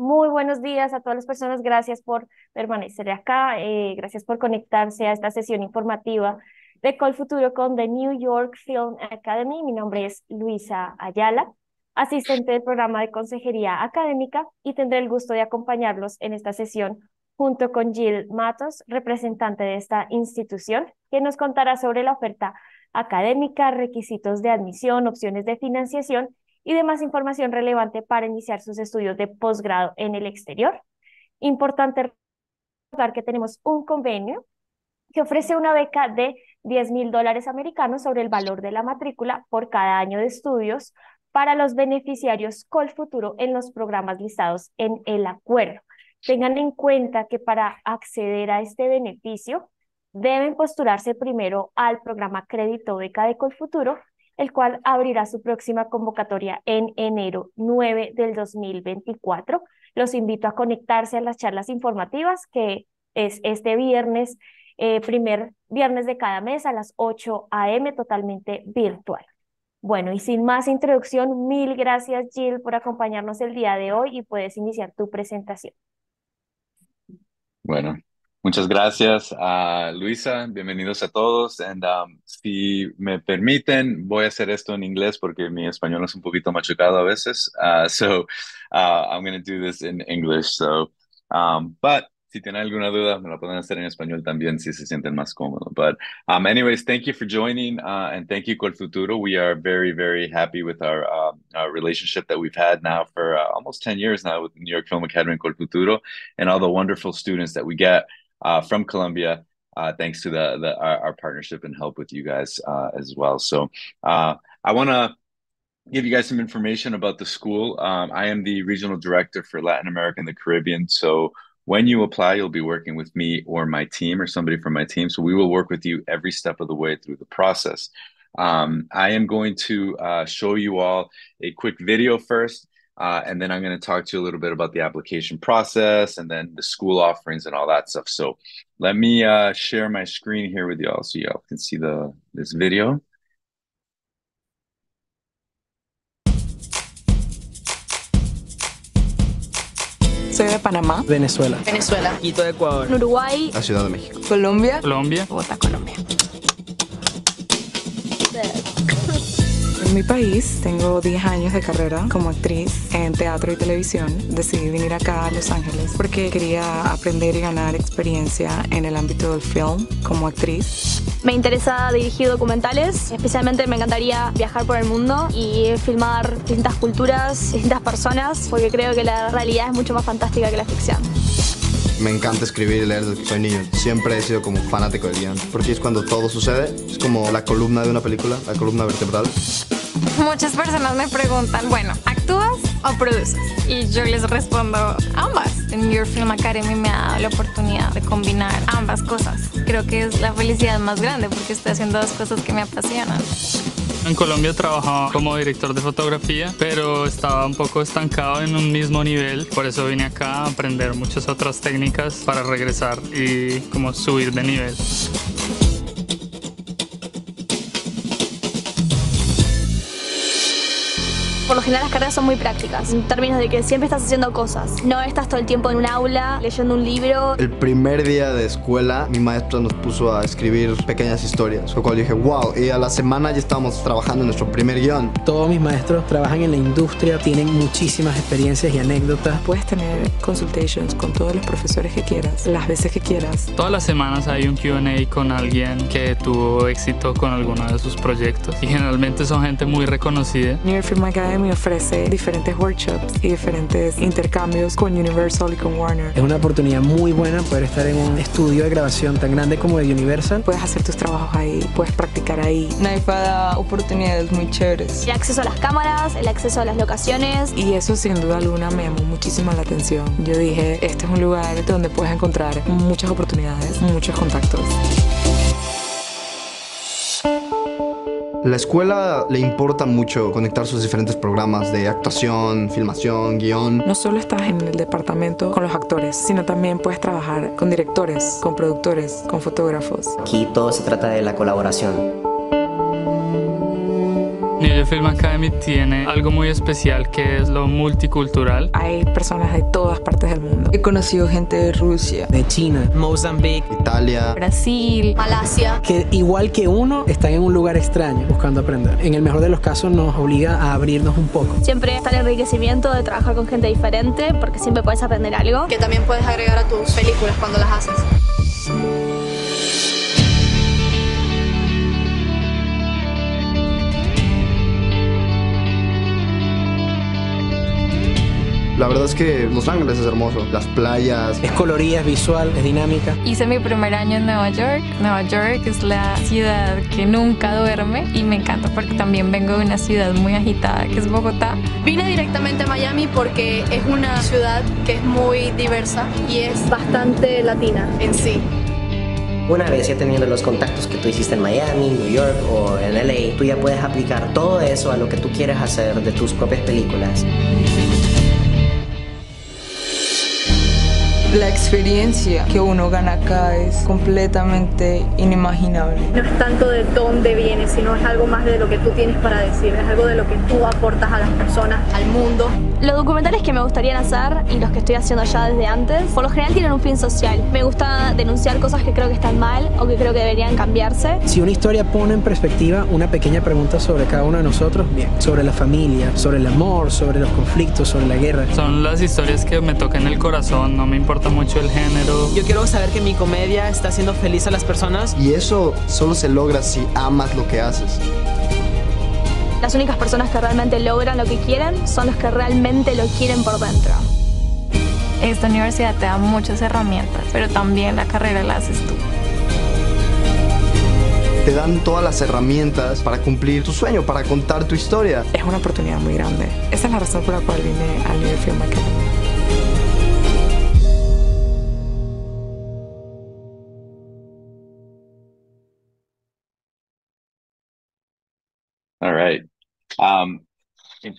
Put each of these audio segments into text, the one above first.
Muy buenos días a todas las personas. Gracias por permanecer acá. Eh, gracias por conectarse a esta sesión informativa de Col Futuro con The New York Film Academy. Mi nombre es Luisa Ayala, asistente del programa de consejería académica y tendré el gusto de acompañarlos en esta sesión junto con Jill Matos, representante de esta institución, que nos contará sobre la oferta académica, requisitos de admisión, opciones de financiación y demás información relevante para iniciar sus estudios de posgrado en el exterior. Importante recordar que tenemos un convenio que ofrece una beca de 10 mil dólares americanos sobre el valor de la matrícula por cada año de estudios para los beneficiarios Colfuturo en los programas listados en el acuerdo. Tengan en cuenta que para acceder a este beneficio deben postularse primero al programa Crédito Beca de Colfuturo el cual abrirá su próxima convocatoria en enero 9 del 2024. Los invito a conectarse a las charlas informativas que es este viernes, eh, primer viernes de cada mes a las 8 a.m. totalmente virtual. Bueno, y sin más introducción, mil gracias Jill por acompañarnos el día de hoy y puedes iniciar tu presentación. Bueno, Muchas gracias a Luisa, bienvenidos a todos. And um, si me permiten, voy a hacer esto en inglés porque mi español es un poquito machucado a veces. Uh, so uh, I'm going to do this in English. So, um, but si tienen alguna duda, me la pueden hacer en español también si se sienten más cómodos. But um, anyways, thank you for joining uh, and thank you Colfuturo. We are very, very happy with our, uh, our relationship that we've had now for uh, almost 10 years now with the New York Film Academy and Colfuturo and all the wonderful students that we get uh, from Colombia, uh, thanks to the, the our, our, partnership and help with you guys uh, as well. So uh, I want to give you guys some information about the school. Um, I am the regional director for Latin America and the Caribbean. So when you apply, you'll be working with me or my team or somebody from my team. So we will work with you every step of the way through the process. Um, I am going to uh, show you all a quick video first uh, and then I'm going to talk to you a little bit about the application process and then the school offerings and all that stuff. So let me uh, share my screen here with y'all so y'all can see the this video. Soy de Panamá. Venezuela. Venezuela. Quito, Ecuador. Uruguay. La Ciudad de México. Colombia. Colombia. Bogotá, Colombia. En mi país tengo 10 años de carrera como actriz en teatro y televisión. Decidí venir acá a Los Ángeles porque quería aprender y ganar experiencia en el ámbito del film como actriz. Me interesa dirigir documentales, especialmente me encantaría viajar por el mundo y filmar distintas culturas, distintas personas, porque creo que la realidad es mucho más fantástica que la ficción. Me encanta escribir y leer desde que soy niño. Siempre he sido como fanático del guion, porque es cuando todo sucede. Es como la columna de una película, la columna vertebral. Muchas personas me preguntan, bueno, ¿actúas o produces? Y yo les respondo, ambas. En Your Film Academy me ha dado la oportunidad de combinar ambas cosas. Creo que es la felicidad más grande porque estoy haciendo dos cosas que me apasionan. En Colombia trabajaba como director de fotografía, pero estaba un poco estancado en un mismo nivel. Por eso vine acá a aprender muchas otras técnicas para regresar y como subir de nivel. Por lo general las carreras son muy prácticas, en términos de que siempre estás haciendo cosas. No estás todo el tiempo en un aula leyendo un libro. El primer día de escuela, mi maestra nos puso a escribir pequeñas historias, lo cual dije, wow, y a la semana ya estábamos trabajando en nuestro primer guion. Todos mis maestros trabajan en la industria, tienen muchísimas experiencias y anécdotas. Puedes tener consultations con todos los profesores que quieras, las veces que quieras. Todas las semanas hay un Q&A con alguien que tuvo éxito con alguno de sus proyectos y generalmente son gente muy reconocida. New York Film Academy me ofrece diferentes workshops y diferentes intercambios con Universal y con Warner. Es una oportunidad muy buena poder estar en un estudio de grabación tan grande como de Universal. Puedes hacer tus trabajos ahí, puedes practicar ahí. NAIFA da oportunidades muy chéveres. El acceso a las cámaras, el acceso a las locaciones. Y eso sin duda alguna me llamó muchísimo la atención. Yo dije, este es un lugar donde puedes encontrar muchas oportunidades, muchos contactos. La escuela le importa mucho conectar sus diferentes programas de actuación, filmación, guion. No solo estás en el departamento con los actores, sino también puedes trabajar con directores, con productores, con fotógrafos. Aquí todo se trata de la colaboración. New Film Academy tiene algo muy especial que es lo multicultural. Hay personas de todas partes del mundo. He conocido gente de Rusia, de China, Mozambique, Italia, Brasil, Malasia, que igual que uno están en un lugar extraño buscando aprender. En el mejor de los casos nos obliga a abrirnos un poco. Siempre está el enriquecimiento de trabajar con gente diferente porque siempre puedes aprender algo. Que también puedes agregar a tus películas cuando las haces. La verdad es que Los Ángeles es hermoso. Las playas. Es colorida, es visual, es dinámica. Hice mi primer año en Nueva York. Nueva York es la ciudad que nunca duerme y me encanta porque también vengo de una ciudad muy agitada que es Bogotá. Vine directamente a Miami porque es una ciudad que es muy diversa y es bastante latina en sí. Una vez ya teniendo los contactos que tú hiciste en Miami, New York o en LA, tú ya puedes aplicar todo eso a lo que tú quieres hacer de tus propias películas. La experiencia que uno gana acá es completamente inimaginable. No es tanto de dónde vienes, sino es algo más de lo que tú tienes para decir, es algo de lo que tú aportas a las personas, al mundo. Los documentales que me gustaría hacer y los que estoy haciendo ya desde antes, por lo general tienen un fin social. Me gusta denunciar cosas que creo que están mal o que creo que deberían cambiarse. Si una historia pone en perspectiva una pequeña pregunta sobre cada uno de nosotros, bien, sobre la familia, sobre el amor, sobre los conflictos, sobre la guerra. Son las historias que me tocan el corazón, no me importa mucho el género. Yo quiero saber que mi comedia está haciendo feliz a las personas. Y eso solo se logra si amas lo que haces. Las únicas personas que realmente logran lo que quieren son los que realmente lo quieren por dentro. Esta universidad te da muchas herramientas, pero también la carrera la haces tú. Te dan todas las herramientas para cumplir tu sueño, para contar tu historia. Es una oportunidad muy grande. Esa es la razón por la cual vine al New York Film Academy. Um,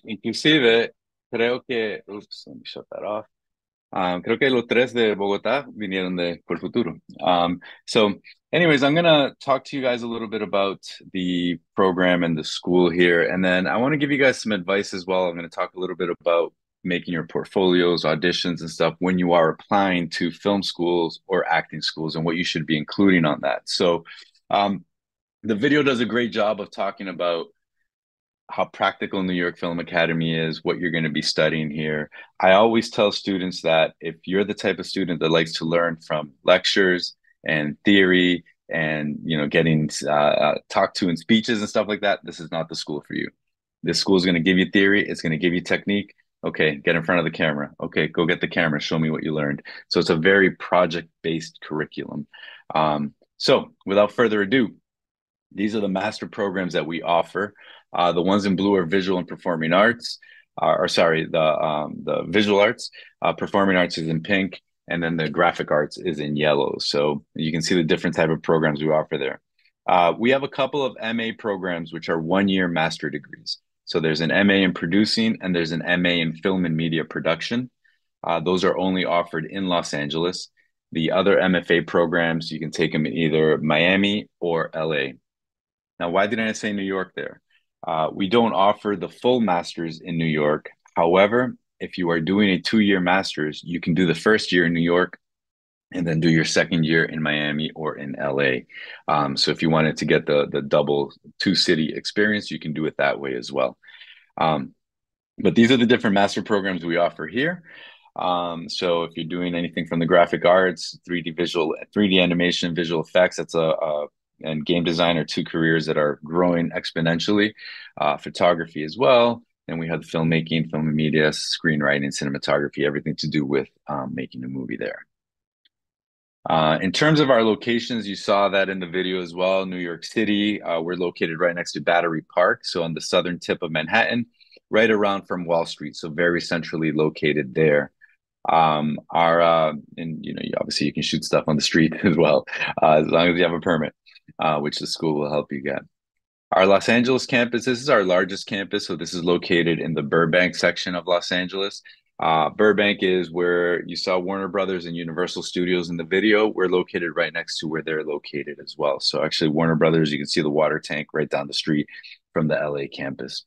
inclusive, creo que, oops, let me shut that off. Um, creo que los tres de Bogotá vinieron de Colfuturo. Um, so, anyways, I'm going to talk to you guys a little bit about the program and the school here. And then I want to give you guys some advice as well. I'm going to talk a little bit about making your portfolios, auditions, and stuff when you are applying to film schools or acting schools and what you should be including on that. So, um, the video does a great job of talking about how practical New York Film Academy is, what you're going to be studying here. I always tell students that if you're the type of student that likes to learn from lectures and theory and you know getting uh, uh, talked to in speeches and stuff like that, this is not the school for you. This school is going to give you theory. It's going to give you technique. Okay, get in front of the camera. Okay, go get the camera. Show me what you learned. So it's a very project-based curriculum. Um, so without further ado, these are the master programs that we offer. Uh, the ones in blue are visual and performing arts, uh, or sorry, the um, the visual arts. Uh, performing arts is in pink, and then the graphic arts is in yellow. So you can see the different type of programs we offer there. Uh, we have a couple of MA programs which are one year master degrees. So there's an MA in producing and there's an MA in film and media production. Uh, those are only offered in Los Angeles. The other MFA programs, you can take them in either Miami or LA. Now, why didn't I say New York there? Uh, we don't offer the full master's in New York. However, if you are doing a two year master's, you can do the first year in New York and then do your second year in Miami or in LA. Um, so if you wanted to get the the double two city experience, you can do it that way as well. Um, but these are the different master programs we offer here. Um, so if you're doing anything from the graphic arts, 3D visual, 3D animation, visual effects, that's a, a and game design are two careers that are growing exponentially. Uh, photography as well. And we have filmmaking, film and media, screenwriting, cinematography, everything to do with um, making a movie there. Uh, in terms of our locations, you saw that in the video as well. New York City, uh, we're located right next to Battery Park, so on the southern tip of Manhattan, right around from Wall Street, so very centrally located there. Um, our uh, and you know, obviously you can shoot stuff on the street as well, uh, as long as you have a permit uh, which the school will help you get. Our Los Angeles campus, this is our largest campus. So this is located in the Burbank section of Los Angeles. Uh, Burbank is where you saw Warner Brothers and Universal Studios in the video. We're located right next to where they're located as well. So actually, Warner Brothers, you can see the water tank right down the street. from the LA campus.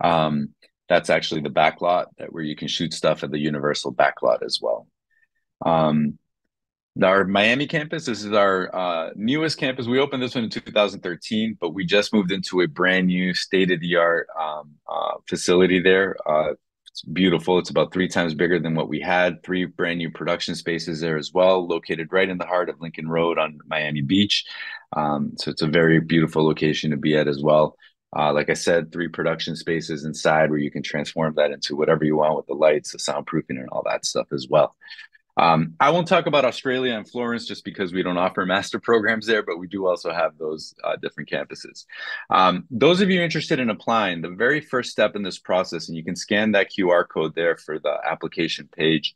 Um, that's actually the backlot that where you can shoot stuff at the Universal backlot as well. Um, our Miami campus, this is our uh, newest campus. We opened this one in 2013, but we just moved into a brand new state of the art um, uh, facility there. Uh, it's beautiful. It's about three times bigger than what we had. Three brand new production spaces there as well, located right in the heart of Lincoln Road on Miami Beach. Um, so it's a very beautiful location to be at as well. Uh, like I said, three production spaces inside where you can transform that into whatever you want with the lights, the soundproofing, and all that stuff as well. Um, I won't talk about Australia and Florence just because we don't offer master programs there, but we do also have those uh, different campuses. Um, those of you interested in applying, the very first step in this process, and you can scan that QR code there for the application page.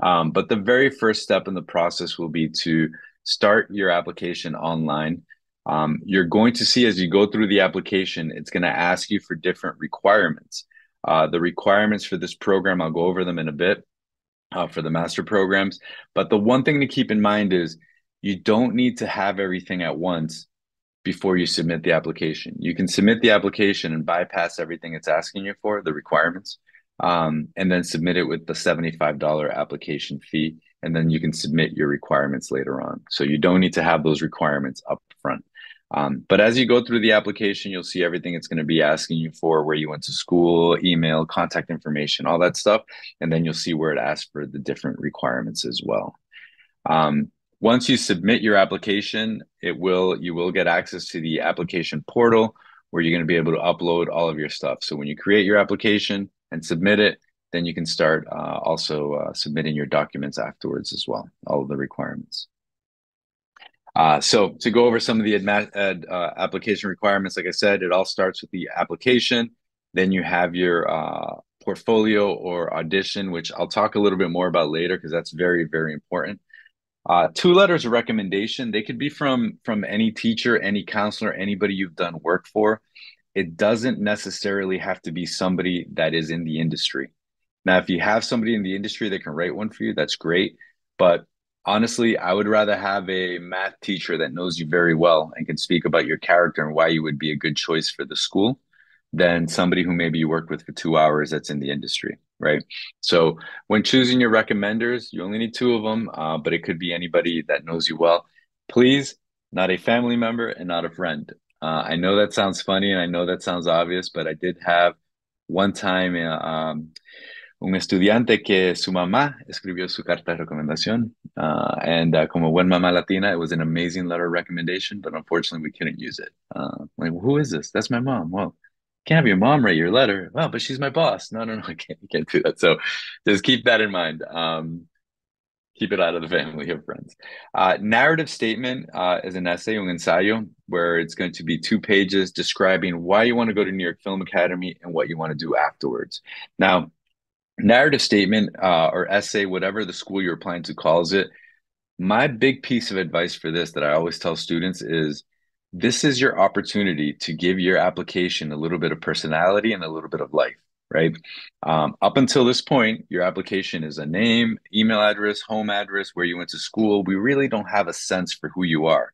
Um, but the very first step in the process will be to start your application online. Um, you're going to see as you go through the application, it's going to ask you for different requirements. Uh, the requirements for this program, I'll go over them in a bit uh, for the master programs. But the one thing to keep in mind is you don't need to have everything at once before you submit the application. You can submit the application and bypass everything it's asking you for, the requirements, um, and then submit it with the $75 application fee. And then you can submit your requirements later on. So you don't need to have those requirements up front. Um, but as you go through the application, you'll see everything it's going to be asking you for where you went to school, email, contact information, all that stuff. And then you'll see where it asks for the different requirements as well. Um, once you submit your application, it will you will get access to the application portal where you're going to be able to upload all of your stuff. So when you create your application and submit it, then you can start uh, also uh, submitting your documents afterwards as well, all of the requirements. Uh, so to go over some of the ad, uh, application requirements, like I said, it all starts with the application. Then you have your uh, portfolio or audition, which I'll talk a little bit more about later because that's very, very important. Uh, two letters of recommendation. They could be from from any teacher, any counselor, anybody you've done work for. It doesn't necessarily have to be somebody that is in the industry. Now, if you have somebody in the industry that can write one for you, that's great. But honestly, I would rather have a math teacher that knows you very well and can speak about your character and why you would be a good choice for the school than somebody who maybe you worked with for two hours that's in the industry, right? So when choosing your recommenders, you only need two of them, uh, but it could be anybody that knows you well. Please, not a family member and not a friend. Uh, I know that sounds funny and I know that sounds obvious, but I did have one time uh, um, un estudiante que su mamá escribió su carta de recomendación. Uh, and uh, como buen mamá latina, it was an amazing letter recommendation, but unfortunately we couldn't use it. Uh, like, who is this? That's my mom. Well, can't have your mom write your letter. Well, but she's my boss. No, no, no, I can't, can't do that. So just keep that in mind. Um, keep it out of the family of friends. Uh, narrative statement uh, is an essay, un ensayo, where it's going to be two pages describing why you want to go to New York Film Academy and what you want to do afterwards. Now, narrative statement uh, or essay, whatever the school you're applying to calls it, my big piece of advice for this that I always tell students is this is your opportunity to give your application a little bit of personality and a little bit of life, right? Um, up until this point, your application is a name, email address, home address, where you went to school. We really don't have a sense for who you are.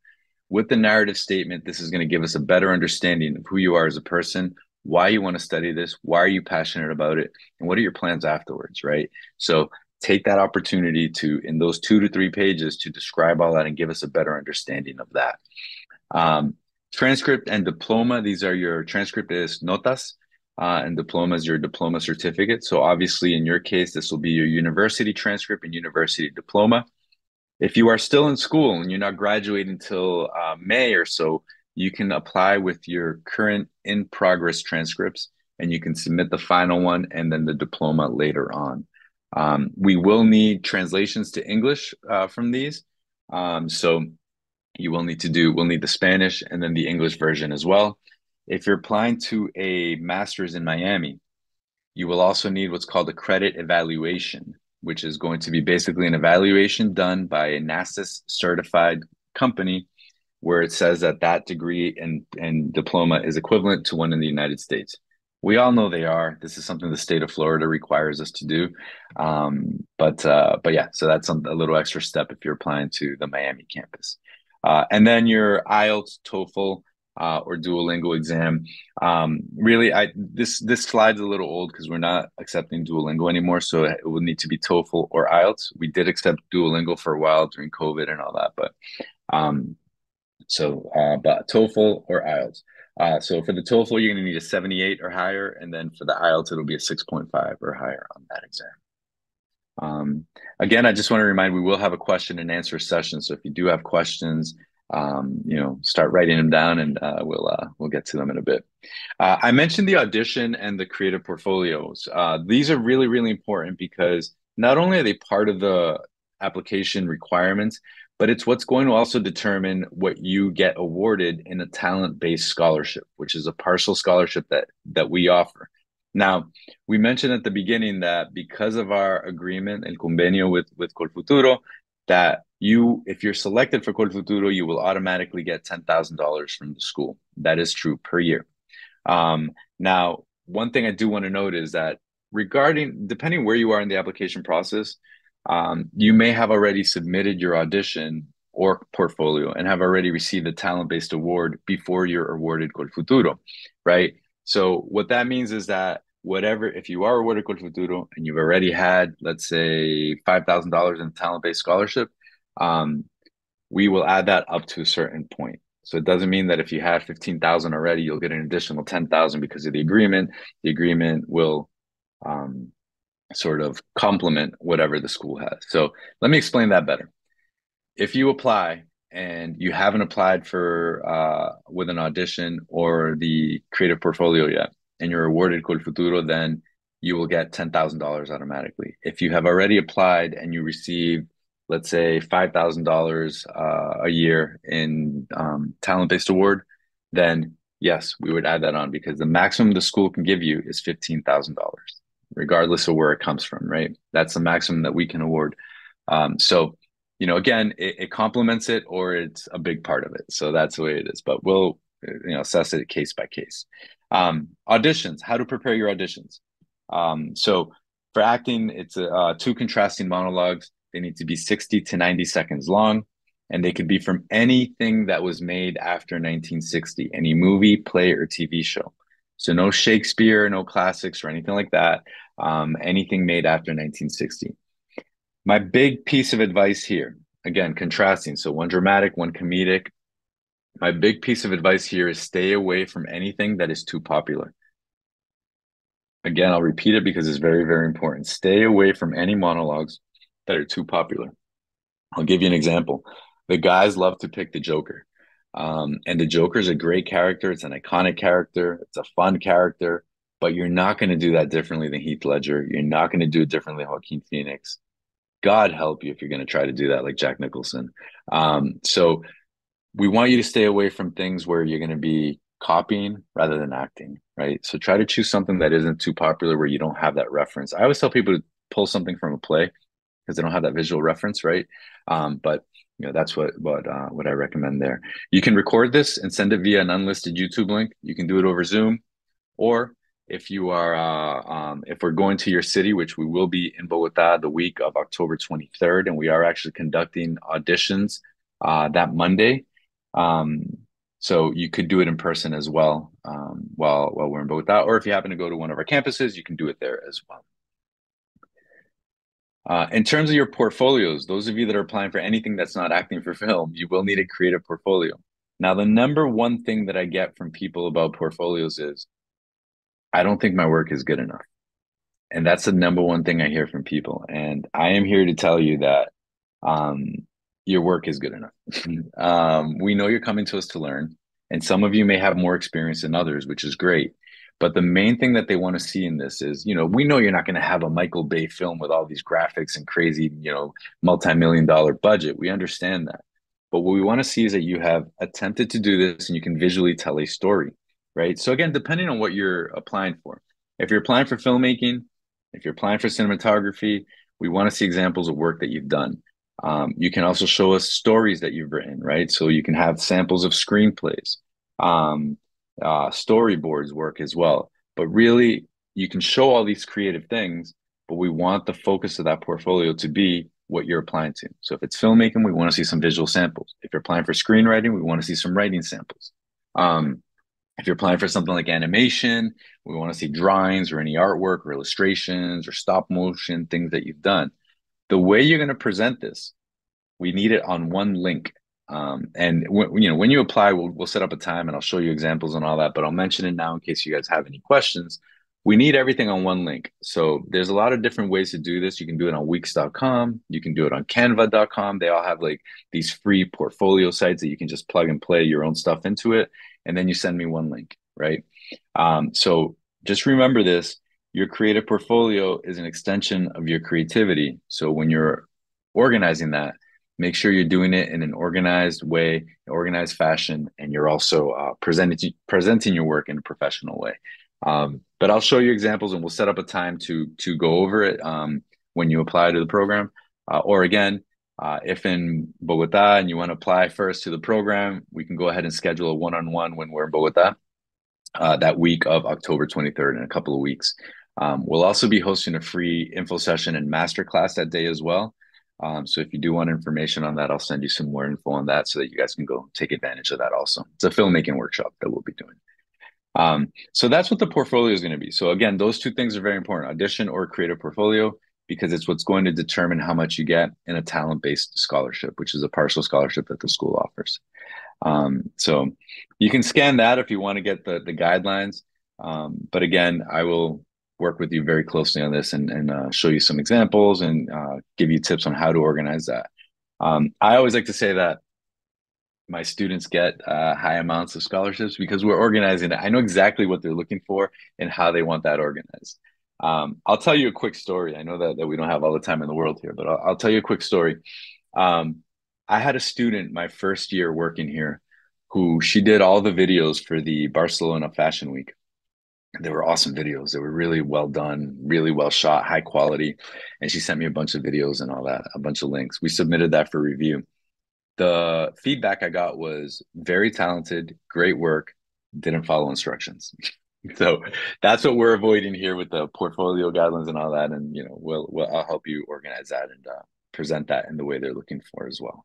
With the narrative statement, this is going to give us a better understanding of who you are as a person, why you want to study this, why are you passionate about it, and what are your plans afterwards, right? So take that opportunity to, in those two to three pages, to describe all that and give us a better understanding of that. Um, transcript and diploma, these are your transcript is notas, uh, and diploma is your diploma certificate. So obviously, in your case, this will be your university transcript and university diploma. If you are still in school and you're not graduating until uh, May or so, you can apply with your current in progress transcripts and you can submit the final one and then the diploma later on. Um, we will need translations to English uh, from these. Um, so you will need to do, we'll need the Spanish and then the English version as well. If you're applying to a master's in Miami, you will also need what's called a credit evaluation, which is going to be basically an evaluation done by a NACES certified company where it says that that degree and, and diploma is equivalent to one in the United States. We all know they are. This is something the state of Florida requires us to do. Um, but uh, but yeah, so that's a little extra step if you're applying to the Miami campus. Uh, and then your IELTS, TOEFL, uh, or Duolingo exam. Um, really, I this this slide's a little old because we're not accepting Duolingo anymore, so it would need to be TOEFL or IELTS. We did accept Duolingo for a while during COVID and all that, but um, so uh, but TOEFL or IELTS. Uh, so for the TOEFL, you're going to need a 78 or higher, and then for the IELTS, it'll be a 6.5 or higher on that exam. Um, again, I just want to remind we will have a question and answer session. So if you do have questions, um, you know, start writing them down, and uh, we'll uh, we'll get to them in a bit. Uh, I mentioned the audition and the creative portfolios. Uh, these are really really important because not only are they part of the application requirements, but it's what's going to also determine what you get awarded in a talent-based scholarship, which is a partial scholarship that that we offer. Now, we mentioned at the beginning that because of our agreement, el convenio with with Colfuturo, that you, if you're selected for Colfuturo, you will automatically get ten thousand dollars from the school. That is true per year. Um, now, one thing I do want to note is that regarding depending where you are in the application process, um, you may have already submitted your audition or portfolio and have already received a talent-based award before you're awarded Colfuturo, right? So what that means is that whatever, if you are awarded Colfuturo and you've already had, let's say, five thousand dollars in talent-based scholarship, um, we will add that up to a certain point. So it doesn't mean that if you fifteen thousand already, you'll get an additional ten thousand because of the agreement. The agreement will um, sort of complement whatever the school has. So let me explain that better. If you apply and you haven't applied for uh, with an audition or the creative portfolio yet, and you're awarded Colfuturo, then you will get ten thousand dollars automatically. If you have already applied and you receive, let's say, five thousand uh, dollars a year in um, talent-based award, then yes, we would add that on because the maximum the school can give you is fifteen thousand dollars regardless of where it comes from, right? That's the maximum that we can award. Um, so, you know, again, it, it, complements it or it's a big part of it. So that's the way it is. But we'll, you know, assess it case by case. Um, auditions, how to prepare your auditions. Um, so for acting, it's uh, two contrasting monologues. They need to be 60 to 90 seconds long, and they could be from anything that was made after 1960, any movie, play, or TV show. So no Shakespeare, no classics or anything like that. Um, anything made after 1960. My big piece of advice here, again, contrasting. So one dramatic, one comedic. My big piece of advice here is stay away from anything that is too popular. Again, I'll repeat it because it's very, very important. Stay away from any monologues that are too popular. I'll give you an example. The guys love to pick the Joker. Um, and the Joker is a great character. It's an iconic character. It's a fun character, but you're not going to do that differently than Heath Ledger. You're not going to do it differently than Joaquin Phoenix. God help you if you're going to try to do that like Jack Nicholson. Um, so we want you to stay away from things where you're going to be copying rather than acting, right? So try to choose something that isn't too popular where you don't have that reference. I always tell people to pull something from a play because they don't have that visual reference, right? Um, but you know that's what what uh, what I recommend there. You can record this and send it via an unlisted YouTube link. You can do it over Zoom, or if you are uh, um, if we're going to your city, which we will be in Bogota the week of October 23rd, and we are actually conducting auditions uh, that Monday. Um, so you could do it in person as well um, while while we're in Bogota, or if you happen to go to one of our campuses, you can do it there as well. Uh, in terms of your portfolios, those of you that are applying for anything that's not acting for film, you will need a creative portfolio. Now, the number one thing that I get from people about portfolios is, I don't think my work is good enough. And that's the number one thing I hear from people. And I am here to tell you that um, your work is good enough. um, we know you're coming to us to learn. And some of you may have more experience than others, which is great. But the main thing that they want to see in this is, you know, we know you're not going to have a Michael Bay film with all these graphics and crazy, you know, multi-million dollar budget. We understand that. But what we want to see is that you have attempted to do this and you can visually tell a story, right? So again, depending on what you're applying for. If you're applying for filmmaking, if you're applying for cinematography, we want to see examples of work that you've done. Um, you can also show us stories that you've written, right? So you can have samples of screenplays. Um, uh, storyboards work as well. But really, you can show all these creative things, but we want the focus of that portfolio to be what you're applying to. So if it's filmmaking, we want to see some visual samples. If you're applying for screenwriting, we want to see some writing samples. Um, if you're applying for something like animation, we want to see drawings or any artwork or illustrations or stop motion, things that you've done. The way you're going to present this, we need it on one link. Um, and w- you know, when you apply, we'll, we'll set up a time and I'll show you examples and all that, but I'll mention it now in case you guys have any questions. We need everything on one link. So there's a lot of different ways to do this. You can do it on Wix.com. You can do it on Canva.com. They all have like these free portfolio sites that you can just plug and play your own stuff into it and then you send me one link, right? Um, so just remember this your creative portfolio is an extension of your creativity. So when you're organizing that, make sure you're doing it in an organized way, organized fashion, and you're also uh, presenting presenting your work in a professional way. Um, but I'll show you examples, and we'll set up a time to to go over it um, when you apply to the program. Uh, or again, uh, if in Bogota and you want to apply first to the program, we can go ahead and schedule a one-on-one when we're in Bogota uh, that week of October 23rd in a couple of weeks. Um, we'll also be hosting a free info session and masterclass that day as well. Um, so if you do want information on that, I'll send you some more info on that so that you guys can go take advantage of that also. It's a filmmaking workshop that we'll be doing. Um, so that's what the portfolio is going to be. So again, those two things are very important, audition or creative portfolio because it's what's going to determine how much you get in a talent-based scholarship, which is a partial scholarship that the school offers. Um, so you can scan that if you want to get the the guidelines. Um, but again, I will work with you very closely on this and, and uh, show you some examples and uh, give you tips on how to organize that. Um, I always like to say that my students get uh, high amounts of scholarships because we're organizing it. I know exactly what they're looking for and how they want that organized. Um, I'll tell you a quick story. I know that, that we don't have all the time in the world here, but I'll, I'll tell you a quick story. Um, I had a student my first year working here who she did all the videos for the Barcelona Fashion Week. They were awesome videos. They were really well done, really well shot, high quality. And she sent me a bunch of videos and all that, a bunch of links. We submitted that for review. The feedback I got was very talented, great work, didn't follow instructions. so that's what we're avoiding here with the portfolio guidelines and all that. And you know we'll, we'll i'll help you organize that and uh, present that in the way they're looking for as well.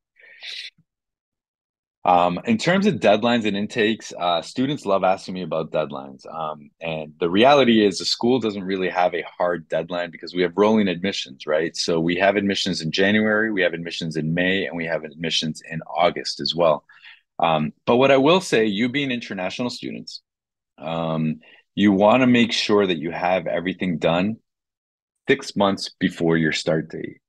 Um, in terms of deadlines and intakes uh, students love asking me about deadlines. Um, and the reality is the school doesn't really have a hard deadline because we have rolling admissions right? So we have admissions in january we have admissions in may and we have admissions in august as well. Um, but what i will say you being international students um, you want to make sure that you have everything done six months before your start date.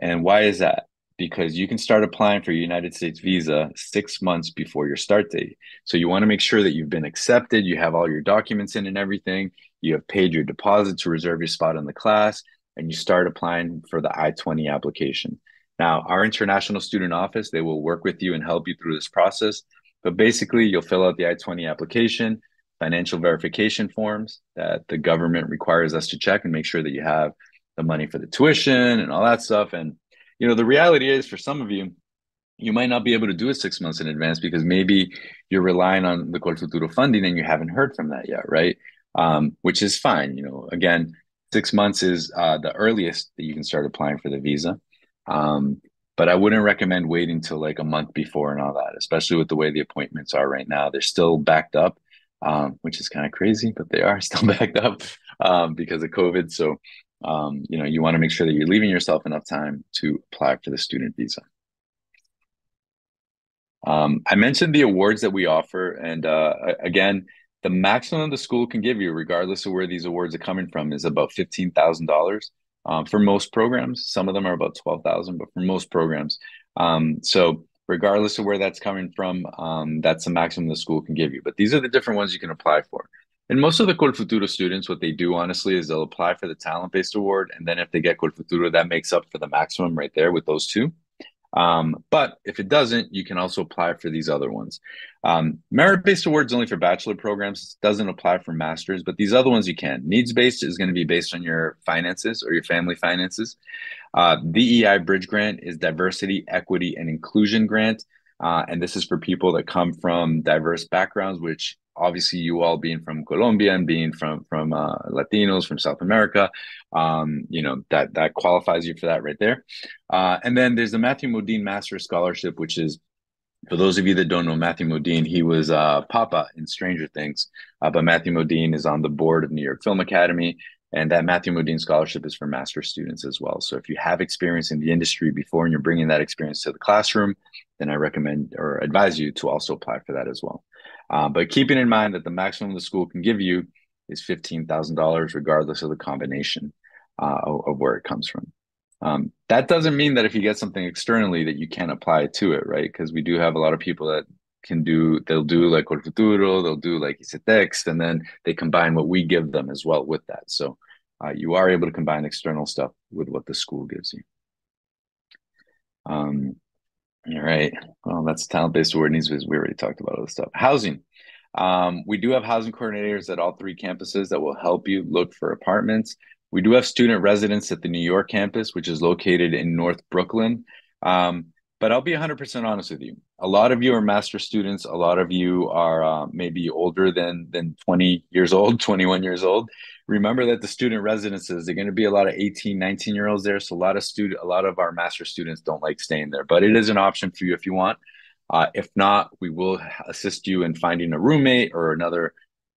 And why is that? Because you can start applying for your United States visa six months before your start date. So you want to make sure that you've been accepted, you have all your documents in and everything, you have paid your deposit to reserve your spot in the class, and you start applying for the I 20 application. Now, our international student office, they will work with you and help you through this process. But basically, you'll fill out the I 20 application financial verification forms that the government requires us to check and make sure that you have the money for the tuition and all that stuff. And, you know, the reality is for some of you, you might not be able to do it six months in advance because maybe you're relying on the Colfuturo funding and you haven't heard from that yet, right? Um, which is fine. You know, again, six months is uh, the earliest that you can start applying for the visa. Um, but I wouldn't recommend waiting till like a month before and all that, especially with the way the appointments are right now. They're still backed up um, which is kind of crazy, but they are still backed up um, because of COVID. So, um, you know, you want to make sure that you're leaving yourself enough time to apply for the student visa. Um, I mentioned the awards that we offer, and uh, again, the maximum the school can give you, regardless of where these awards are coming from, is about fifteen thousand um, dollars for most programs. Some of them are about twelve thousand, but for most programs, um, so regardless of where that's coming from, um, that's the maximum the school can give you. But these are the different ones you can apply for. And most of the Colfuturo students, what they do honestly is they'll apply for the talent-based award, and then if they get Colfuturo, that makes up for the maximum right there with those two. Um, but if it doesn't, you can also apply for these other ones. Um, merit-based awards only for bachelor programs doesn't apply for masters, but these other ones you can. Needs-based is going to be based on your finances or your family finances. Uh, DEI Bridge Grant is diversity, equity, and inclusion grant. Uh, and this is for people that come from diverse backgrounds, which obviously you all being from Colombia and being from from uh, Latinos from South America, um, you know that that qualifies you for that right there. Uh, and then there's the Matthew Modine Master Scholarship, which is For those of you that don't know Matthew Modine, he was uh, Papa in Stranger Things, uh, but Matthew Modine is on the board of New York Film Academy, and that Matthew Modine scholarship is for master students as well. So if you have experience in the industry before and you're bringing that experience to the classroom, then I recommend or advise you to also apply for that as well. Uh, but keeping in mind that the maximum the school can give you is $15,000, regardless of the combination uh, of, of, where it comes from. Um, that doesn't mean that if you get something externally that you can't apply to it, right? Because we do have a lot of people that can do, they'll do like Colfuturo, they'll do like ICETEX, and then they combine what we give them as well with that. So uh, you are able to combine external stuff with what the school gives you. Um, all right. Well, that's talent-based awareness. We already talked about all this stuff. Housing. Um, we do have housing coordinators at all three campuses that will help you look for apartments. We do have student residents at the New York campus, which is located in North Brooklyn. Um, but I'll be 100% honest with you. A lot of you are master students. A lot of you are uh, maybe older than than 20 years old, 21 years old. Remember that the student residences, they're going to be a lot of 18, 19 year olds there. So a lot of student, a lot of our master students don't like staying there, but it is an option for you if you want. Uh, if not, we will assist you in finding a roommate or another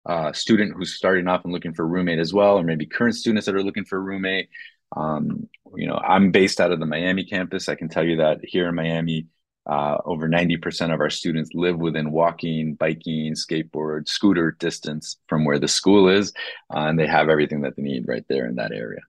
uh, student who's starting off and looking for a roommate as well, or maybe current students that are looking for a roommate. Um, you know, I'm based out of the Miami campus. I can tell you that here in Miami, uh, over 90% of our students live within walking, biking, skateboard, scooter distance from where the school is, uh, and they have everything that they need right there in that area.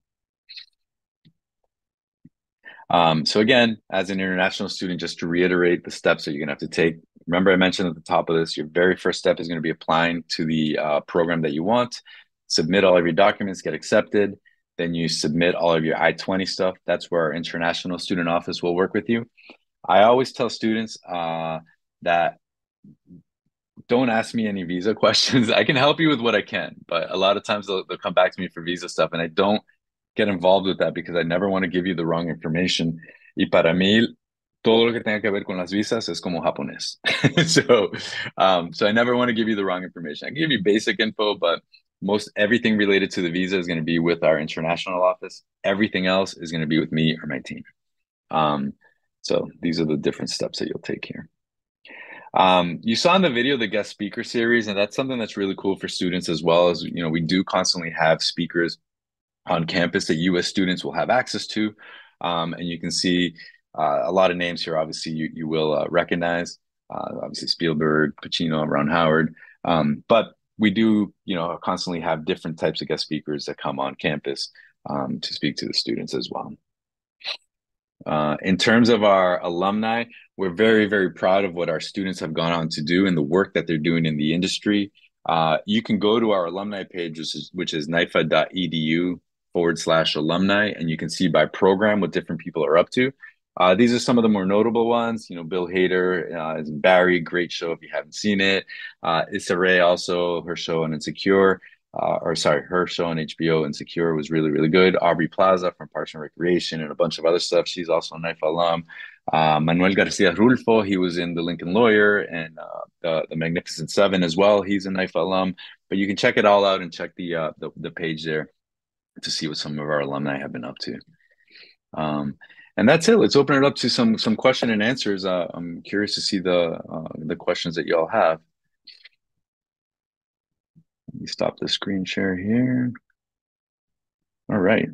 Um, so again, as an international student, just to reiterate the steps that you're gonna have to take remember I mentioned at the top of this, your very first step is going to be applying to the uh, program that you want, submit all of your documents, get accepted. Then you submit all of your I-20 stuff. That's where our international student office will work with you. I always tell students uh, that don't ask me any visa questions. I can help you with what I can, but a lot of times they'll, they'll come back to me for visa stuff, and I don't get involved with that because I never want to give you the wrong information. Y para mí, todo lo que tenga que ver con las visas es como japonés. so, um, so I never want to give you the wrong information. I can give you basic info, but most everything related to the visa is going to be with our international office. Everything else is going to be with me or my team. Um, so these are the different steps that you'll take here. Um, you saw in the video the guest speaker series, and that's something that's really cool for students as well as you know we do constantly have speakers on campus that U.S. students will have access to, um, and you can see uh, a lot of names here, obviously, you, you will uh, recognize. Uh, obviously, Spielberg, Pacino, Ron Howard. Um, but we do, you know, constantly have different types of guest speakers that come on campus um, to speak to the students as well. Uh, in terms of our alumni, we're very, very proud of what our students have gone on to do and the work that they're doing in the industry. Uh, you can go to our alumni page, which is, which is nyfa.edu forward slash alumni, and you can see by program what different people are up to. Uh, these are some of the more notable ones. You know, Bill Hader, uh, Barry, great show if you haven't seen it. Uh, Issa Rae also, her show on Insecure, uh, or sorry, her show on HBO Insecure was really, really good. Aubrey Plaza from Parks and Recreation and a bunch of other stuff. She's also a NYFA alum. Uh, Manuel Garcia Rulfo, he was in The Lincoln Lawyer and uh, the, the Magnificent Seven as well. He's a NYFA alum. But you can check it all out and check the, uh, the, the page there to see what some of our alumni have been up to. Um, and that's it. Let's open it up to some some question and answers. Uh, I'm curious to see the uh, the questions that y'all have. Let me stop the screen share here. All right.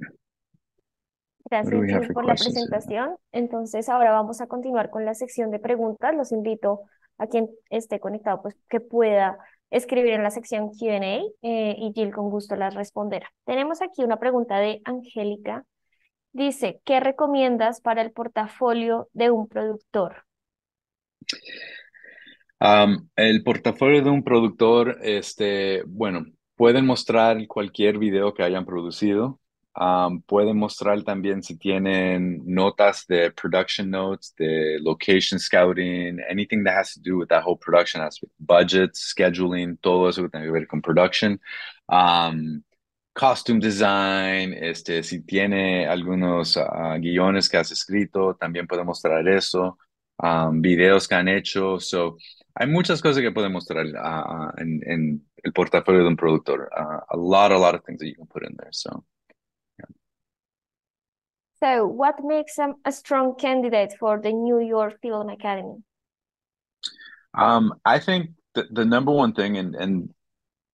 Gracias por la presentación. Entonces ahora vamos a continuar con la sección de preguntas. Los invito a quien esté conectado pues que pueda escribir en la sección Q&A eh, y Jill con gusto las responderá. Tenemos aquí una pregunta de Angélica Dice, ¿qué recomiendas para el portafolio de un productor? el portafolio de un productor, este, bueno, pueden mostrar cualquier video que hayan producido. pueden mostrar también si tienen notas de production notes, de location scouting, anything that has to do with that whole production aspect, budget, scheduling, todo eso que tiene que ver con production costume design, este, si tiene algunos uh, guiones que has escrito, también puede mostrar eso, um, videos que han hecho. So, hay muchas cosas que puede mostrar uh, en, en, el portafolio de un productor. Uh, a lot, a lot of things that you can put in there. So, yeah. So, what makes a, a strong candidate for the New York Film Academy? Um, I think the, the number one thing, and and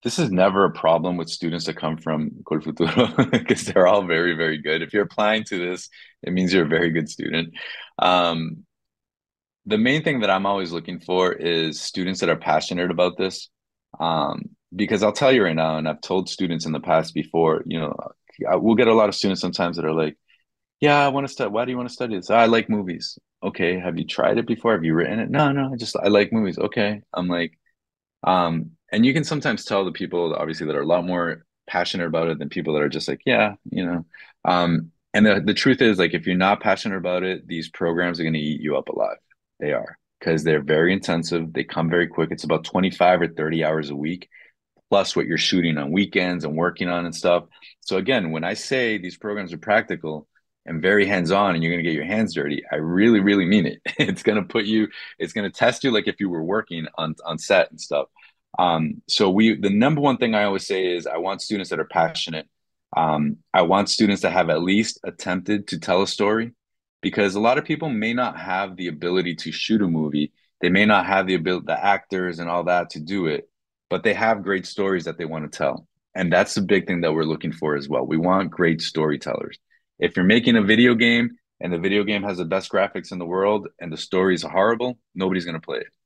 this is never a problem with students that come from Colfuturo because they're all very, very good. If you're applying to this, it means you're a very good student. Um, the main thing that I'm always looking for is students that are passionate about this. Um, because I'll tell you right now, and I've told students in the past before, you know, we'll get a lot of students sometimes that are like, yeah, I want to study. Why do you want to study this? I like movies. Okay. Have you tried it before? Have you written it? No, no, I just, I like movies. Okay. I'm like, um, and you can sometimes tell the people obviously that are a lot more passionate about it than people that are just like, yeah, you know. Um, and the, the truth is like if you're not passionate about it, these programs are going to eat you up alive. They are because they're very intensive. They come very quick. It's about 25 or 30 hours a week, plus what you're shooting on weekends and working on and stuff. So again, when I say these programs are practical and very hands-on and you're going to get your hands dirty, I really, really mean it. It's going to put you, it's going to test you like if you were working on on set and stuff. Um, so we the number one thing I always say is I want students that are passionate. Um, I want students that have at least attempted to tell a story because a lot of people may not have the ability to shoot a movie. They may not have the ability, the actors and all that to do it, but they have great stories that they want to tell. And that's the big thing that we're looking for as well. We want great storytellers. If you're making a video game and the video game has the best graphics in the world and the story is horrible, nobody's going to play it.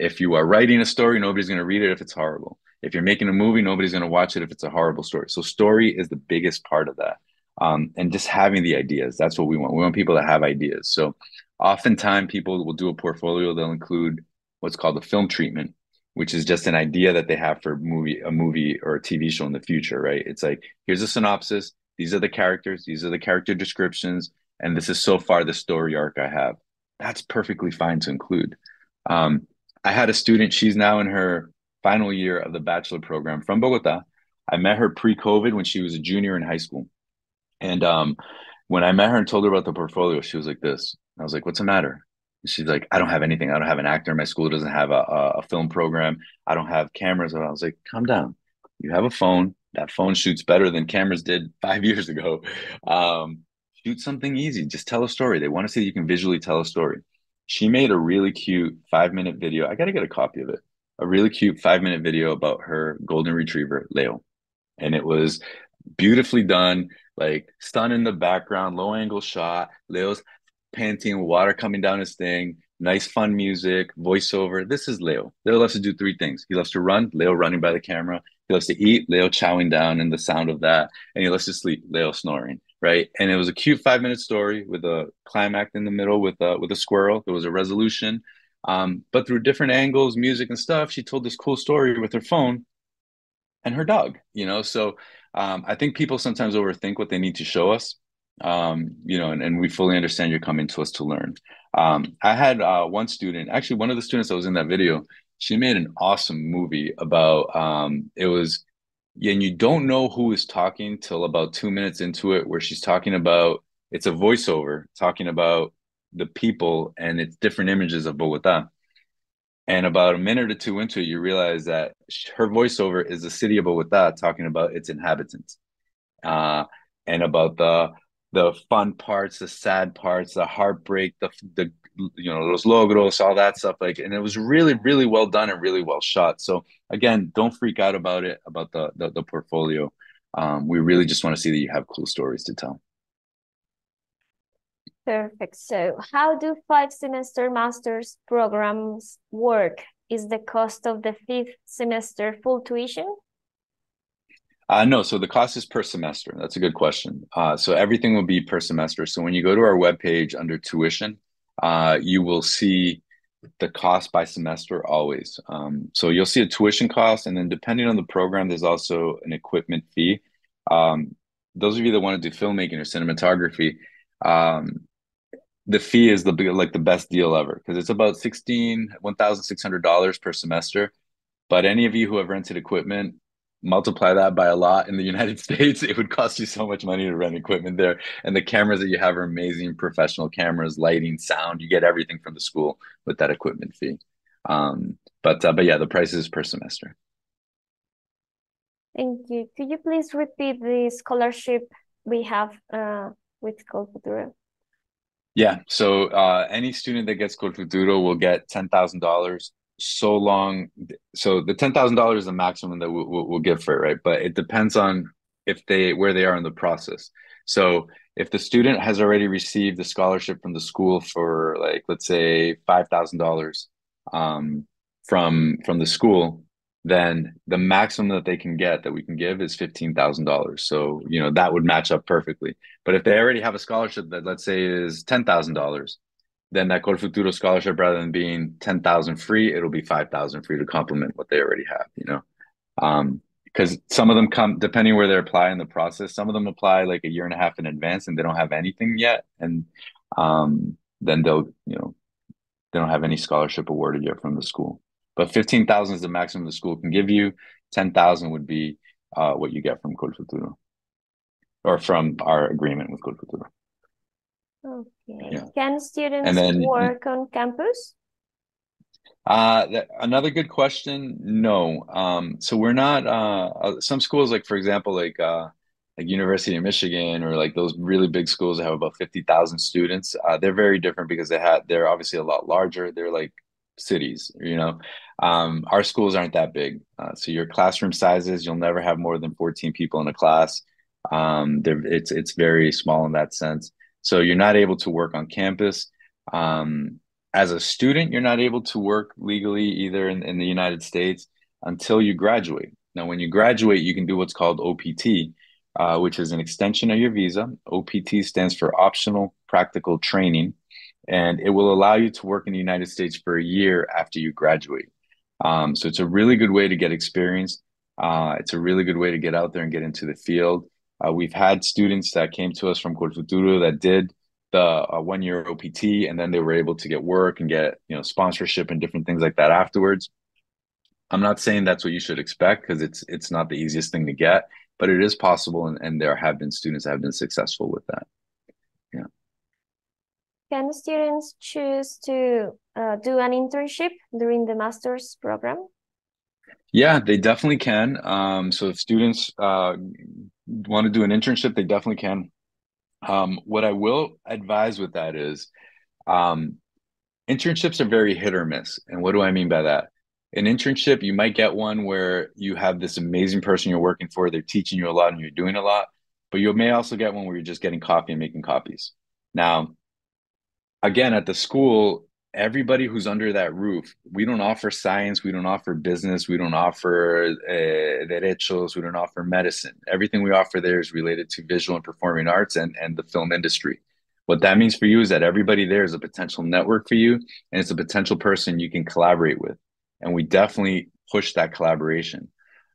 If you are writing a story, nobody's going to read it if it's horrible. If you're making a movie, nobody's going to watch it if it's a horrible story. So story is the biggest part of that. Um, and just having the ideas, that's what we want. We want people to have ideas. So oftentimes people will do a portfolio. They'll include what's called a film treatment, which is just an idea that they have for movie, a movie or a TV show in the future, right? It's like, here's a synopsis. These are the characters. These are the character descriptions. And this is so far the story arc I have. That's perfectly fine to include. Um, I had a student, she's now in her final year of the bachelor program from Bogota. I met her pre-COVID when she was a junior in high school. And um, when I met her and told her about the portfolio, she was like this. I was like, what's the matter? She's like, I don't have anything. I don't have an actor. My school doesn't have a, a, a film program. I don't have cameras. And I was like, calm down. You have a phone. That phone shoots better than cameras did five years ago. Um, shoot something easy. Just tell a story. They want to see you can visually tell a story she made a really cute five minute video. I got to get a copy of it. A really cute five minute video about her golden retriever, Leo. And it was beautifully done, like sun in the background, low angle shot. Leo's panting, water coming down his thing, nice fun music, voiceover. This is Leo. Leo loves to do three things. He loves to run, Leo running by the camera. He loves to eat, Leo chowing down and the sound of that. And he loves to sleep, Leo snoring right? And it was a cute five minute story with a climax in the middle with a with a squirrel. There was a resolution, um, but through different angles, music and stuff, she told this cool story with her phone and her dog. You know, so um, I think people sometimes overthink what they need to show us. Um, you know, and, and we fully understand you're coming to us to learn. Um, I had uh, one student, actually, one of the students that was in that video, she made an awesome movie about um, it was and you don't know who is talking till about two minutes into it, where she's talking about it's a voiceover talking about the people and it's different images of Bogota. And about a minute or two into it, you realize that her voiceover is the city of Bogota talking about its inhabitants, uh, and about the the fun parts, the sad parts, the heartbreak, the the you know los logros, all that stuff. Like, and it was really, really well done and really well shot. So again, don't freak out about it about the the, the portfolio. Um, we really just want to see that you have cool stories to tell. Perfect. So, how do five semester master's programs work? Is the cost of the fifth semester full tuition? Uh, no, so the cost is per semester. That's a good question. Uh, so everything will be per semester. So when you go to our webpage under tuition, uh, you will see the cost by semester always. Um, so you'll see a tuition cost, and then depending on the program, there's also an equipment fee. Um, those of you that want to do filmmaking or cinematography, um, the fee is the like the best deal ever because it's about sixteen one thousand six hundred dollars per semester. But any of you who have rented equipment, multiply that by a lot in the United States, it would cost you so much money to rent equipment there. And the cameras that you have are amazing professional cameras, lighting, sound. You get everything from the school with that equipment fee. Um, but uh, but yeah, the price is per semester. Thank you. Could you please repeat the scholarship we have uh, with Colfuturo? Yeah. So uh, any student that gets Colfuturo will get ten thousand dollars so long. So the ten thousand dollars is the maximum that we'll, we'll give for it, right? But it depends on if they where they are in the process. So if the student has already received the scholarship from the school for like let's say five thousand um, dollars from from the school, then the maximum that they can get that we can give is fifteen thousand dollars. So you know that would match up perfectly. But if they already have a scholarship that let's say is ten thousand dollars, then that Colfuturo scholarship, rather than being ten thousand free, it'll be five thousand free to complement what they already have. You know, um, because some of them come depending where they apply in the process. Some of them apply like a year and a half in advance, and they don't have anything yet, and um, then they'll you know they don't have any scholarship awarded yet from the school. But fifteen thousand is the maximum the school can give you. Ten thousand would be uh, what you get from Colfuturo, or from our agreement with Colfuturo. Okay. Yeah. Can students then- work on campus? Uh, th- another good question. No. Um, so we're not, uh, uh, some schools, like for example, like, uh, like University of Michigan or like those really big schools that have about 50,000 students, uh, they're very different because they had, they're obviously a lot larger. They're like cities, you know. Um, our schools aren't that big. Uh, so your classroom sizes, you'll never have more than 14 people in a class. Um, it's, it's very small in that sense. So you're not able to work on campus. Um, as a student, you're not able to work legally either in, in the United States until you graduate. Now, when you graduate, you can do what's called OPT, uh, which is an extension of your visa. OPT stands for Optional Practical Training, and it will allow you to work in the United States for a year after you graduate. Um, so it's a really good way to get experience. Uh, it's a really good way to get out there and get into the field. Uh, we've had students that came to us from Colfuturo that did the uh, one year OPT, and then they were able to get work and get you know sponsorship and different things like that afterwards. I'm not saying that's what you should expect because it's it's not the easiest thing to get, but it is possible, and, and there have been students that have been successful with that. Yeah. Can the students choose to uh, do an internship during the master's program? Yeah, they definitely can. Um, so if students uh, want to do an internship, they definitely can. Um, what I will advise with that is um, internships are very hit or miss. And what do I mean by that? An internship, you might get one where you have this amazing person you're working for, they're teaching you a lot and you're doing a lot, but you may also get one where you're just getting coffee and making copies. Now, again, at the school, everybody who's under that roof, we don't offer science, we don't offer business, we don't offer uh, derechos, we don't offer medicine. Everything we offer there is related to visual and performing arts and, and the film industry. What that means for you is that everybody there is a potential network for you and it's a potential person you can collaborate with. And we definitely push that collaboration.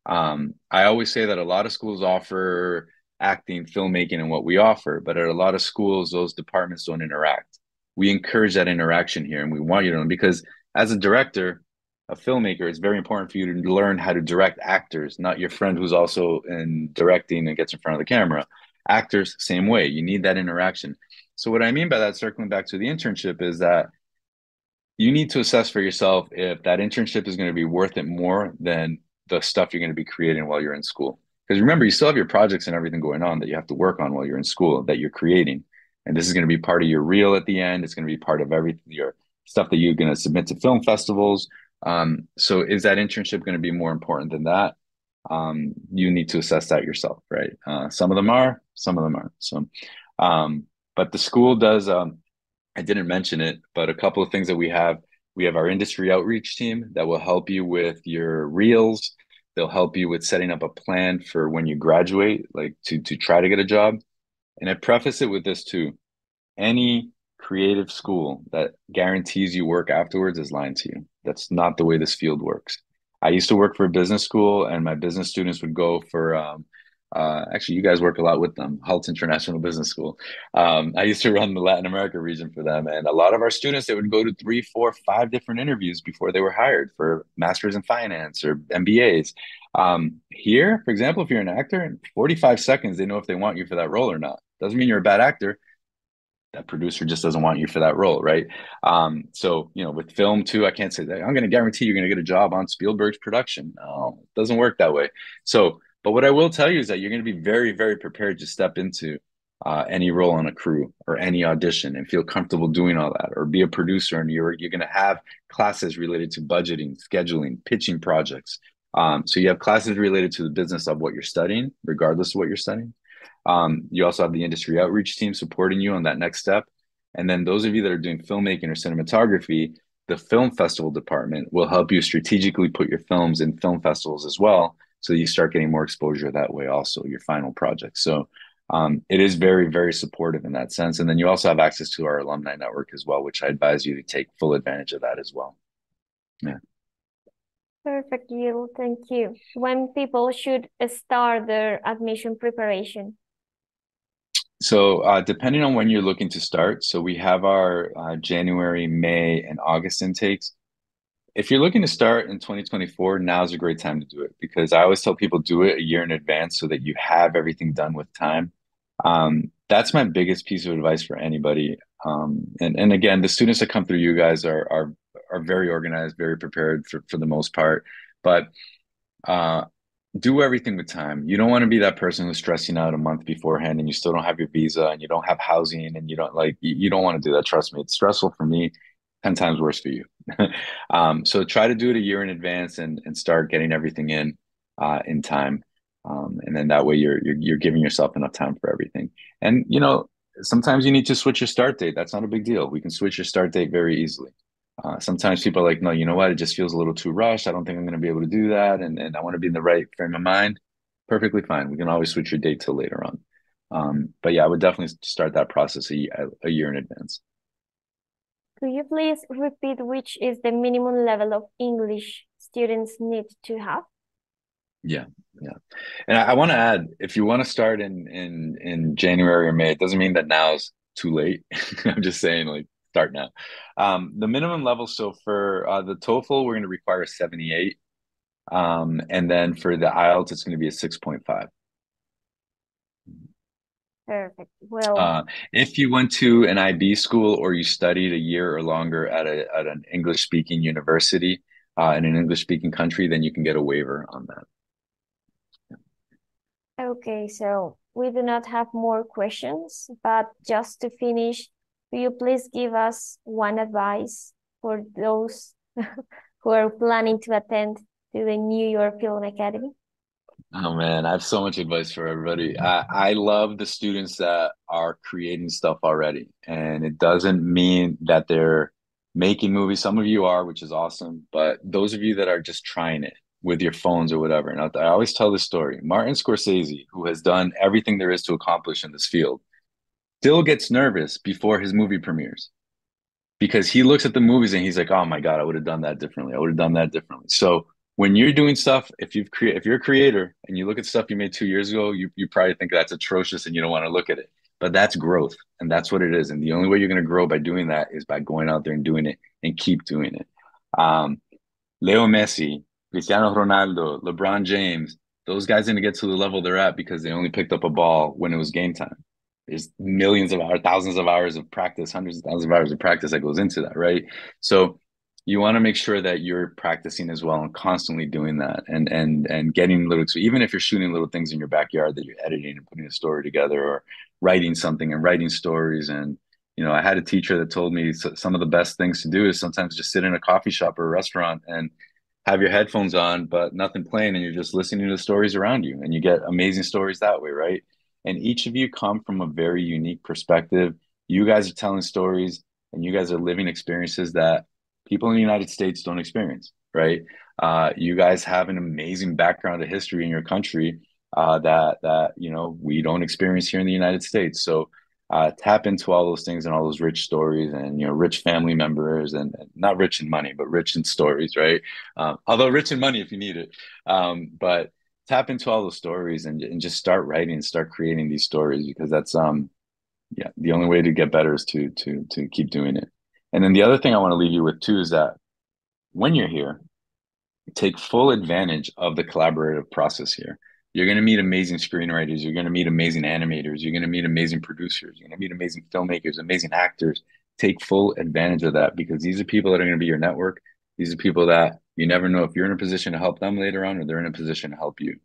Um, I always say that a lot of schools offer acting, filmmaking, and what we offer, but at a lot of schools, those departments don't interact we encourage that interaction here and we want you to know because as a director a filmmaker it's very important for you to learn how to direct actors not your friend who's also in directing and gets in front of the camera. Actors same way. You need that interaction. So what i mean by that circling back to the internship is that you need to assess for yourself if that internship is going to be worth it more than the stuff you're going to be creating while you're in school. Because remember you still have your projects and everything going on that you have to work on while you're in school that you're creating and this is going to be part of your reel at the end. It's going to be part of everything your stuff that you're going to submit to film festivals. Um, so is that internship going to be more important than that? Um, you need to assess that yourself, right? Uh, some of them are, some of them aren't. So, um, but the school does. Um, I didn't mention it, but a couple of things that we have. We have our industry outreach team that will help you with your reels. They'll help you with setting up a plan for when you graduate, like to to try to get a job. And I preface it with this too. Any creative school that guarantees you work afterwards is lying to you. That's not the way this field works. I used to work for a business school, and my business students would go for. Um, uh, actually, you guys work a lot with them, Hult International Business School. Um, I used to run the Latin America region for them, and a lot of our students they would go to three, four, five different interviews before they were hired for masters in finance or MBAs. Um, here, for example, if you're an actor, in 45 seconds they know if they want you for that role or not. Doesn't mean you're a bad actor. That producer just doesn't want you for that role, right? Um, so you know, with film too, I can't say that I'm going to guarantee you're going to get a job on Spielberg's production. No, it doesn't work that way. So, but what I will tell you is that you're going to be very, very prepared to step into uh, any role on a crew or any audition and feel comfortable doing all that or be a producer and you're you're going to have classes related to budgeting scheduling pitching projects um, so you have classes related to the business of what you're studying regardless of what you're studying um, you also have the industry outreach team supporting you on that next step. And then those of you that are doing filmmaking or cinematography the film festival department will help you strategically put your films in film festivals as well so you start getting more exposure that way also your final project. So um, it is very very supportive in that sense. And then you also have access to our alumni network as well which i advise you to take full advantage of that as well. Yeah. Perfect you thank you. When people should start their admission preparation so uh, depending on when you're looking to start so we have our uh, january may and august intakes if you're looking to start in 2024 now's a great time to do it because i always tell people do it a year in advance so that you have everything done with time um, that's my biggest piece of advice for anybody. Um, and and again, the students that come through you guys are are are very organized, very prepared for for the most part. But uh, do everything with time. You don't want to be that person who's stressing out a month beforehand and you still don't have your visa and you don't have housing and you don't like you, don't want to do that. Trust me, it's stressful for me. 10 times worse for you. um, so try to do it a year in advance and, and start getting everything in uh, in time um, and then that way you're, you're you're giving yourself enough time for everything and you know sometimes you need to switch your start date that's not a big deal we can switch your start date very easily uh, sometimes people are like no you know what? It just feels a little too rushed. I don't think i'm going to be able to do that and, and i want to be in the right frame of mind. Perfectly fine. We can always switch your date to later on. Um, but yeah i would definitely start that process a, a year in advance. Could you please repeat which is the minimum level of english students need to have? Yeah yeah. And i, I want to add if you want to start in in in january or may it doesn't mean that now is too late. I'm just saying like start now um the minimum level so for uh the toefl we're going to require a 78 um and then for the ielts it's going to be a 6.5 Perfect. Well, uh, if you went to an IB school or you studied a year or longer at a at an English speaking university uh, in an English speaking country, then you can get a waiver on that. Okay, so we do not have more questions, but just to finish, will you please give us one advice for those who are planning to attend to the New York Film Academy? Oh man, I have so much advice for everybody. I, I love the students that are creating stuff already. And it doesn't mean that they're making movies. Some of you are, which is awesome. But those of you that are just trying it, with your phones or whatever. And I, I always tell this story. Martin Scorsese, who has done everything there is to accomplish in this field, still gets nervous before his movie premieres because he looks at the movies and he's like, "Oh my god, I would have done that differently. I would have done that differently." So when you're doing stuff, if you've create, if you're a creator and you look at stuff you made two years ago, you you probably think that's atrocious and you don't want to look at it. But that's growth, and that's what it is. And the only way you're going to grow by doing that is by going out there and doing it and keep doing it. Um, Leo Messi Cristiano Ronaldo, LeBron James, those guys didn't get to the level they're at because they only picked up a ball when it was game time. There's millions of hours, thousands of hours of practice, hundreds of thousands of hours of practice that goes into that, right? So you want to make sure that you're practicing as well and constantly doing that and and and getting little so even if you're shooting little things in your backyard that you're editing and putting a story together or writing something and writing stories and you know i had a teacher that told me some of the best things to do is sometimes just sit in a coffee shop or a restaurant and have your headphones on but nothing playing and you're just listening to the stories around you and you get amazing stories that way right and each of you come from a very unique perspective. You guys are telling stories and you guys are living experiences that people in the united states don't experience right? Uh, you guys have an amazing background of history in your country uh, that that you know we don't experience here in the united states. So uh, tap into all those things and all those rich stories and you know rich family members and, and not rich in money but rich in stories right? Um, although rich in money if you need it. Um, but tap into all those stories and, and just start writing and start creating these stories because that's um yeah the only way to get better is to to to keep doing it and then the other thing i want to leave you with too is that when you're here take full advantage of the collaborative process here you're going to meet amazing screenwriters. You're going to meet amazing animators. You're going to meet amazing producers. You're going to meet amazing filmmakers, amazing actors. Take full advantage of that because these are people that are going to be your network. These are people that you never know if you're in a position to help them later on or they're in a position to help you.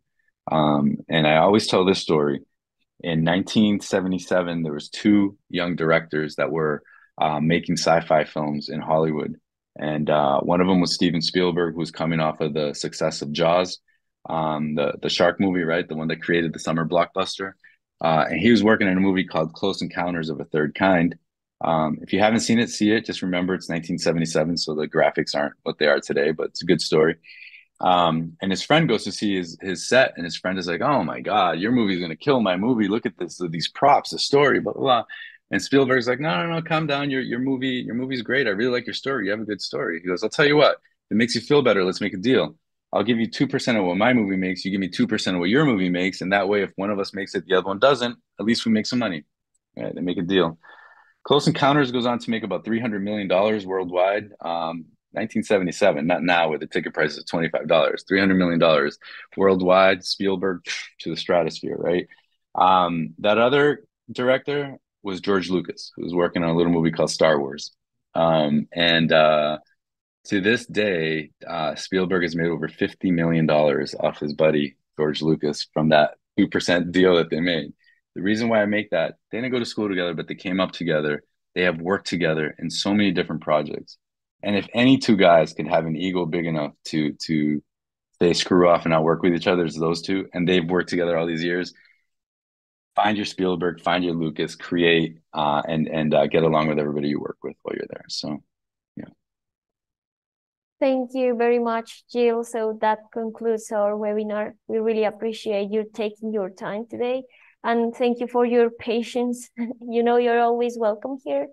Um, and I always tell this story. in 1977 there was two young directors that were uh, making sci-fi films in Hollywood, and uh, one of them was Steven Spielberg, who was coming off of the success of Jaws, um, the the shark movie, right, the one that created the summer blockbuster, uh, and he was working in a movie called Close Encounters of a Third Kind. Um, if you haven't seen it, see it. Just remember it's 1977, so the graphics aren't what they are today, but it's a good story. Um, and his friend goes to see his his set, and his friend is like, "Oh my god, your movie's gonna kill my movie! Look at this, these props, the story, blah blah." blah. And Spielberg's like, "No, no, no, calm down. Your your movie, your movie's great. I really like your story. You have a good story." He goes, "I'll tell you what. It makes you feel better. Let's make a deal. I'll give you two percent of what my movie makes. You give me two percent of what your movie makes, and that way, if one of us makes it, the other one doesn't. At least we make some money. Right? They make a deal." Close Encounters goes on to make about three hundred million dollars worldwide. Um, 1977, not now with the ticket price of $25, $300 million worldwide, Spielberg to the stratosphere, right? Um, that other director was George Lucas, who was working on a little movie called Star Wars. Um, and uh, to this day, uh, Spielberg has made over $50 million off his buddy, George Lucas, from that 2% deal that they made. The reason why I make that, they didn't go to school together, but they came up together. They have worked together in so many different projects. And if any two guys could have an ego big enough to to they screw off and not work with each other, it's those two. And they've worked together all these years. Find your Spielberg, find your Lucas, create, uh, and and uh, get along with everybody you work with while you're there. So, yeah. Thank you very much, Jill. So that concludes our webinar. We really appreciate you taking your time today. And thank you for your patience. you know, you're always welcome here.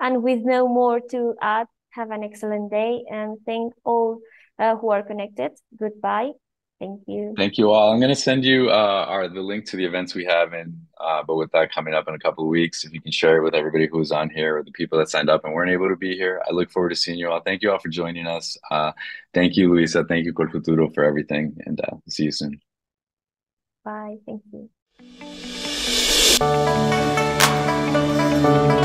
And with no more to add, have an excellent day and thank all uh, who are connected. Goodbye. Thank you. Thank you all. I'm going to send you uh, our the link to the events we have in, uh, but with that coming up in a couple of weeks, if you can share it with everybody who's on here or the people that signed up and weren't able to be here, I look forward to seeing you all. Thank you all for joining us. Uh, thank you, Luisa. Thank you, Colfuturo, for everything, and uh, see you soon. Bye. Thank you.